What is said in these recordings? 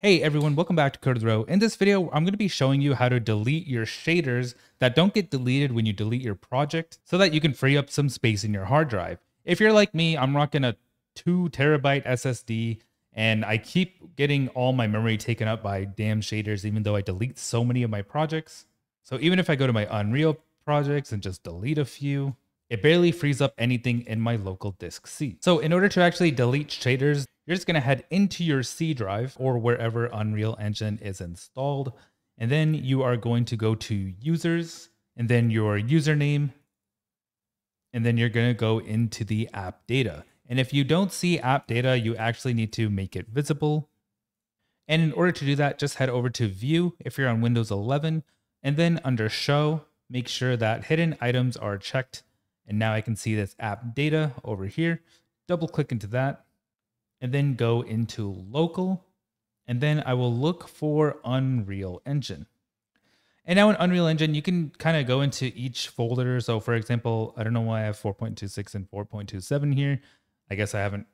Hey everyone, welcome back to Code of the Row. In this video, I'm going to be showing you how to delete your shaders that don't get deleted when you delete your project so that you can free up some space in your hard drive. If you're like me, I'm rocking a 2 terabyte SSD and I keep getting all my memory taken up by damn shaders even though I delete so many of my projects. So even if I go to my Unreal projects and just delete a few, it barely frees up anything in my local disk C. So in order to actually delete shaders, you're just going to head into your C drive or wherever Unreal Engine is installed. And then you are going to go to users and then your username. And then you're going to go into the app data. And if you don't see app data, you actually need to make it visible. And in order to do that, just head over to view if you're on Windows 11 and then under show, make sure that hidden items are checked. And now I can see this app data over here. Double click into that and then go into local. And then I will look for Unreal Engine. And now in Unreal Engine, you can kind of go into each folder. So for example, I don't know why I have 4.26 and 4.27 here. I guess I haven't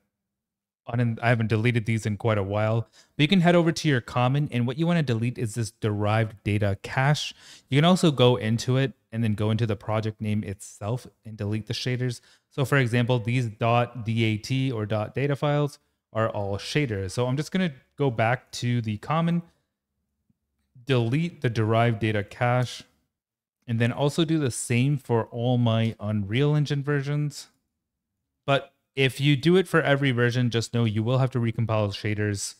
I haven't deleted these in quite a while, but you can head over to your common and what you want to delete is this derived data cache. You can also go into it and then go into the project name itself and delete the shaders. So for example, these .dat or .data files, are all shaders. So I'm just going to go back to the common, delete the derived data cache, and then also do the same for all my Unreal Engine versions. But if you do it for every version, just know you will have to recompile shaders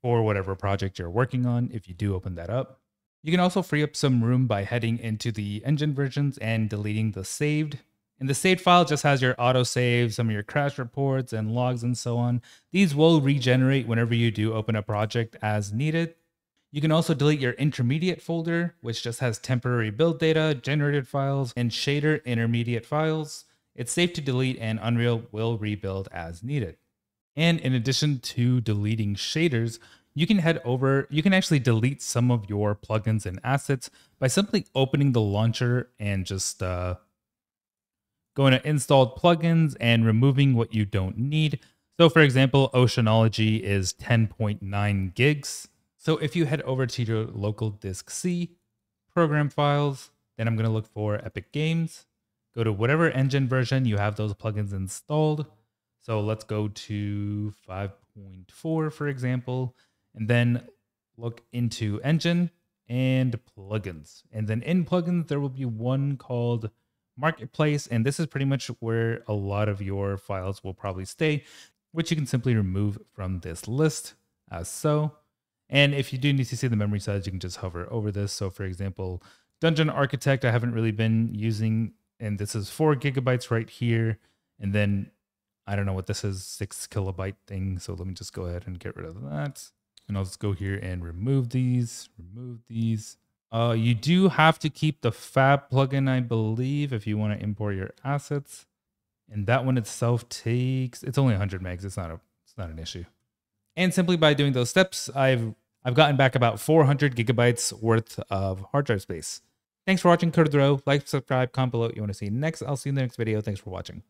for whatever project you're working on if you do open that up. You can also free up some room by heading into the engine versions and deleting the saved and the saved file just has your autosave, some of your crash reports and logs and so on. These will regenerate whenever you do open a project as needed. You can also delete your intermediate folder, which just has temporary build data, generated files, and shader intermediate files. It's safe to delete and Unreal will rebuild as needed. And in addition to deleting shaders, you can head over, you can actually delete some of your plugins and assets by simply opening the launcher and just uh, going to installed plugins and removing what you don't need. So for example, Oceanology is 10.9 gigs. So if you head over to your local disk C, program files, then I'm going to look for Epic Games. Go to whatever engine version you have those plugins installed. So let's go to 5.4, for example, and then look into engine and plugins. And then in plugins, there will be one called marketplace. And this is pretty much where a lot of your files will probably stay, which you can simply remove from this list as so. And if you do need to see the memory size, you can just hover over this. So for example, Dungeon Architect, I haven't really been using, and this is four gigabytes right here. And then I don't know what this is, six kilobyte thing. So let me just go ahead and get rid of that. And I'll just go here and remove these, remove these. Uh, you do have to keep the Fab plugin, I believe, if you want to import your assets. And that one itself takes it's only 100 megs. It's not a it's not an issue. And simply by doing those steps, I've I've gotten back about 400 gigabytes worth of hard drive space. Thanks for watching Code. Like, subscribe, comment below what you want to see next. I'll see you in the next video. Thanks for watching.